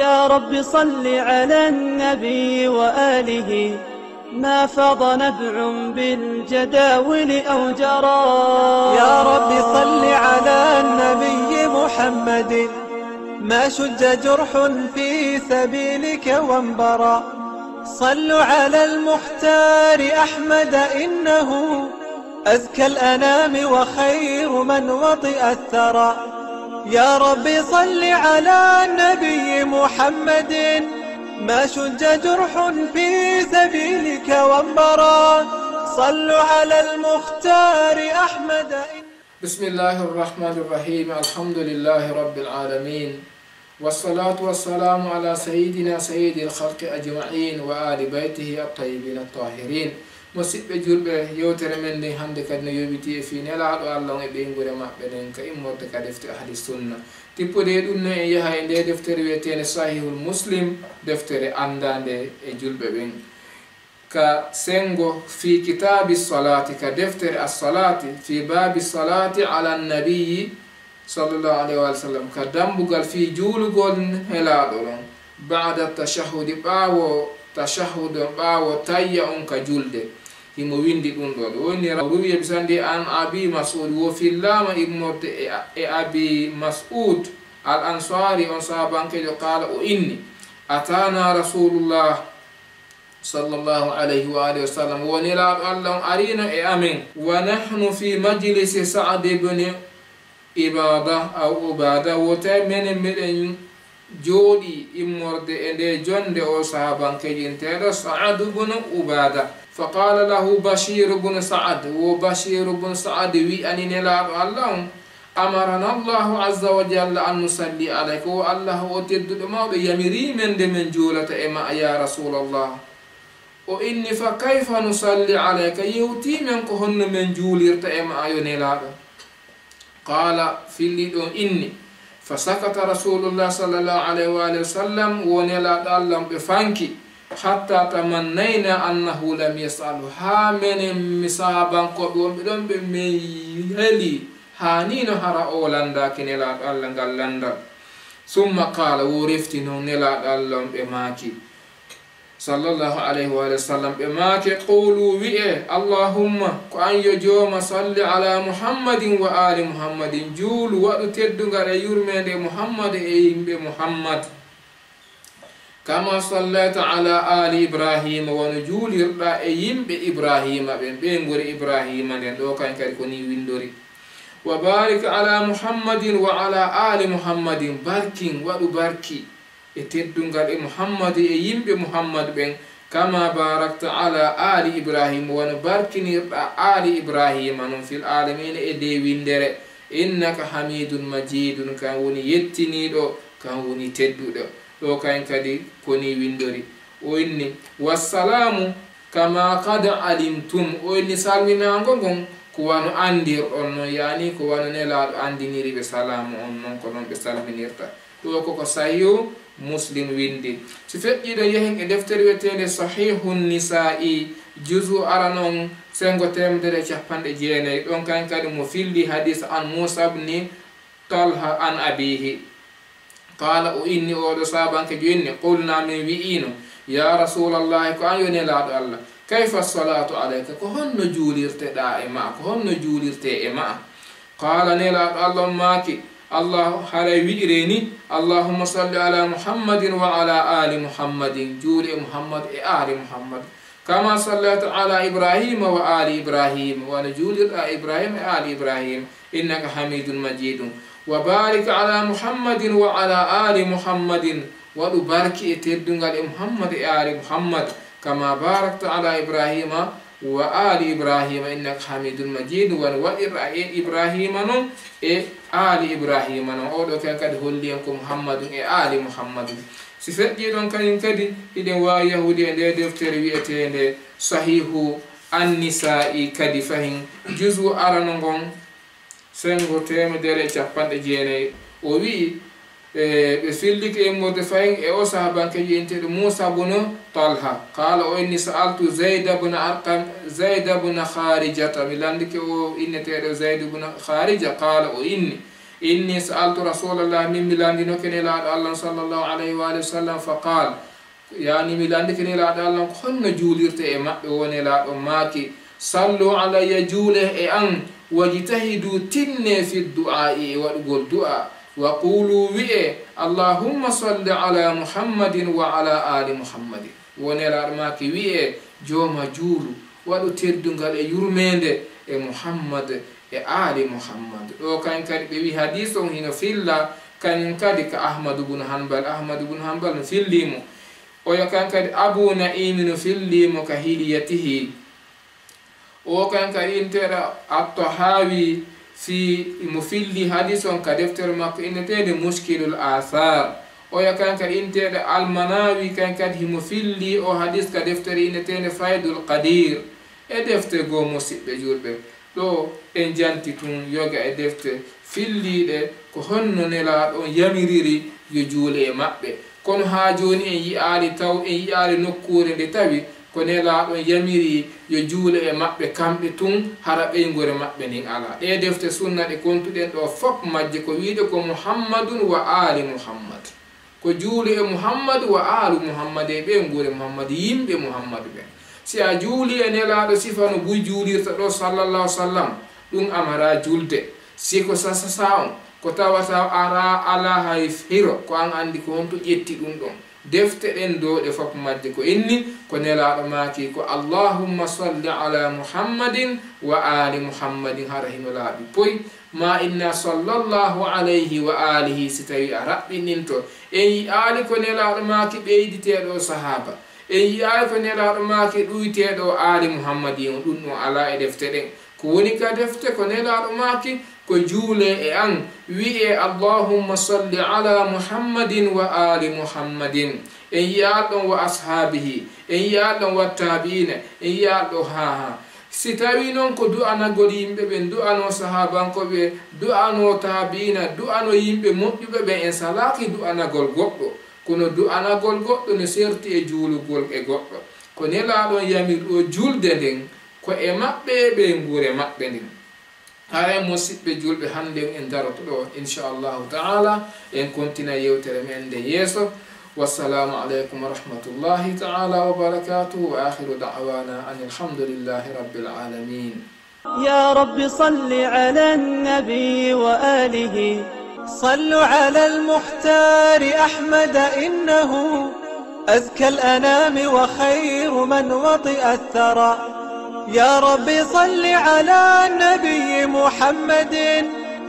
يا رب صل على النبي وآله. ما فاض نبع بالجداول أو جرى. يا رب صل على النبي محمد. ما شج جرح في سبيلك وانبرى. صلوا على المختار أحمد إنه أزكى الأنام وخير من وطئ الثرى. يا رب صل على النبي محمد ما شج جرح في سبيلك وانبرى صلوا على المختار أحمد. بسم الله الرحمن الرحيم الحمد لله رب العالمين والصلاة والسلام على سيدنا سيد الخلق أجمعين وآل بيته الطيبين الطاهرين. Musidɓe julɓe yewtere men ndin hannde kadi no yoɓiti e fii nelaaɗo allah on e ɓeygure maɓɓe ɗen ka immorde ka defte ahli sunna tippude ɗum no en yaha e nde deftere wiyetede sahihul muslim deftere andande e julɓe ɓen ka sengo fi kitabi salati ka deftere assalati fi babi salati ala nabiyi sallllahu alayhi wa sallam ka dambugal fi juulugol helaɗo ɗon bada tashahudi ɓaawo tashahude ɓaawo tayya on ka julde himo windi ɗum ɗo. Ɗo woni ruwiya bisandi an abi masud wo fillama immorte e, e abi masud al ansari on sahabankejo qala o inni atana rasulullah sallllahu alayhi wa alihi wa sallam woniraɗo allah on arino e amen. Wa nahnu fi majlisi sad bne ibada aw ubada wo tawi minen miɗen jooɗi immorde e nde jonde o sahabankejo inteɗo saadu bnu ubada فقال له بشير بن سعد وبشير بن سعد وي أني نلا الله أمرنا الله عز وجل أن نصلي عليك والله أتد ما يمري من من جولته إما يا رسول الله. وإني فكيف نصلي عليك؟ يوتي من كهن من جولة إما ينلعب قال في اللي إني فسكت رسول الله صلى الله عليه وآله وسلم ونلعب الله بفانكي hatta tamannayna annahu lam yasalu. Ha menen misabankoɓe wonɓe ɗon ɓe min heli hanino hara o landaki nelaɗo allah ngal landal. Summa qala wo refti noon nelaɗo allah on ɓe maaki. Sallllahu alayhi wa sallam ɓe maake qulu wi'e allahumma ko an yo jooma salli ala muhammadin wa ali muhammadin. Juulu waɗu teddugal e yurmede muhammad e yimɓe muhammad. kama sallata ala ali ibrahima wono juulirɗa e yimɓe ibrahima ɓen ɓe guri ibrahima nden. Ɗo kañ kadi koni windori. Wa barik ala muhammadin wa ala ali muhammadin barkin waɗu barki e teddungal e muhammadu e yimɓe muhammadu ɓen. Kama barakta ala ali ibrahima wono barkinirɗa ali ibrahima noon fil alamina e de windere. Innaka hamidun majidun kan woni yettiniɗo kan woni tedduɗo. ɗo kayen kadi koni windori. O inni wassalamu kama kad alimtum. O inni salminago ngon ko wano andirɗon noon yani ko wano nelaɗo andiniri ɓe salamu on noon ko noon ɓe salminirta. Ɗo koko sahihu muslim windi. So feƴƴiɗo yehen e deftere wiyetede sahihu nisa'i jusu ara noon sengo temedere capanɗe jeenayi. Ɗon kañ kadi mo filli hadis an musa bni talha an abihi قال اني اولو صابنك جن قلنا من بيين يا رسول الله كان ينلا الله. كيف الصلاة عليك؟ كهن نجولرت دائما كهن نجولرت ايما قال نلا الله ماك الله حري ويريني اللهم صل على محمد وعلى آل محمد. جول محمد آل محمد. كما صليت على إبراهيم وآل إبراهيم. وأنا جولر إبراهيم آل إبراهيم. إنك حميد مجيد. wa barik ala muhammadin wa ala ali muhammadin. Waɗu barki e teddungal e muhammad e ali muhammad. Kama barakta ala ibrahima wa ali ibrahima innaka hamidul majid. Wan waɗirɗa e ibrahima noon e ali ibrahima noon oɗo kan kadi holli en ko muhammadum e ali muhammadum si feƴƴi ɗon kañum kadi iɗen wawi yahudi e nde deftere wiyetende sahihu annisa'i kadi fahin. Jusu arano ngon sengo temedere e capanɗe jeenayi. O wi'i e ɓe filliki immorde e fayin e o sahabanke bankeji moussa bono talha. Qala o inni saaltu zayda bona arkam zayda bona harijata mi landike o inneteɗo zayda bona harija qala o inni inni saaltu rasulallah min mi landino ne laaɗo allah sallllahu alayhi wa wa sallam. Fa qal yani mi landi ne laaɗo allah ko honno juulirte e maɓɓe wone laaɗo maaki. Sallu alayya juule e an wajtahidu tinne fi du'a'i e waɗugol du'a. Wa qulu wi'e allahumma salli ala muhammadin wa ala ali muhammadin wonelaɗo maki wi'e jooma juulu waɗu teddungal e yurmede e muhammad e ali muhammad. Ɗo kañ kadi ɓe wi hadis on hino filla kañum kadi ko ahmadou bun hanbal. Ahmadou bun hanbal no fillimo oyo kan kadi abou naimi no fillimo ka hiliyatihi o kan kadi intera atto haawi fi mo filli hadis on ka deftere makko innetede muskilul athar oya kan kadi inteɗo almanawi kan kadi himo filli o hadis ka deftere innetede faydul qadir. E defte goo musidɓe julɓe. Ɗo en janti tun yoga e defte. Filliɗe ko honno nelaɗon yamiriri yo juule e maɓɓe. Kono ha joni en yi'ali taw en yi'ali nokkure nde tawi ko nelaɗon yamiri yo juule e maɓɓe kamɓe tun hara ɓeygore maɓɓe nin ala ɗe defte sunna ɗe kontuɗen ɗo fof majje ko wiide ko muhammadun wa ali muhammad. Ko juulu e muhammadu wa alu muhammad e ɓeygure muhammad yimɓe muhammadu ɓen si a juuli e nelaɗo sifa no buy juulirta ɗo sallallahu sallam ɗum amara julde siko sasasa on ko tawata ara ala hay hiro ko an andi ko honto ƴetti ɗum ɗon. defte ɗen ɗe fof majje ko inni ko nelaɗo maki ko allahumma salli ala muhammadin wa ali muhammadin hara hino laaɓi poy ma inna sallllahu alayhi wa alihi si tawi a raɓɓininto en yi'aali ko nelaɗo maki ɓeyditeɗo sahaba en yi'aali ko nelaɗo maaki ɗuyteɗo ali muhammadi on ɗum ɗon ala e defte ɗen ko woni ka defte ko nelaɗo maaki ko juule e an wi'e allahumma salli ala muhammadin wa ali muhammadin. En yiyaal ɗon wa ashabihi en yiyaal ɗon wa tabi'ina en yiyaal ɗo ha ha. Si tawi noon ko du'anagol yimɓe ɓen du'ano sahabankoɓe du'ano tabi'ina du'ano yimɓe moƴƴuɓe ɓen en salaki du'anagol goɗɗo. Kono du'anagol goɗɗo no serti e juulugol e goɗɗo. Ko nelaɗon yamir ɗo julde nden ko e maɓɓe ɓe guure maɓɓe nden. هاي موسيقى بجول بحندين ان دارتو ان شاء الله تعالى ان كنتنا يوترم عند يسو والسلام عليكم ورحمة الله تعالى وبركاته وآخر دعوانا أن الحمد لله رب العالمين يا رب صل على النبي وآله صلوا على المختار أحمد إنه أزكى الأنام وخير من وطئ الثرى يا رب صل على النبي محمد.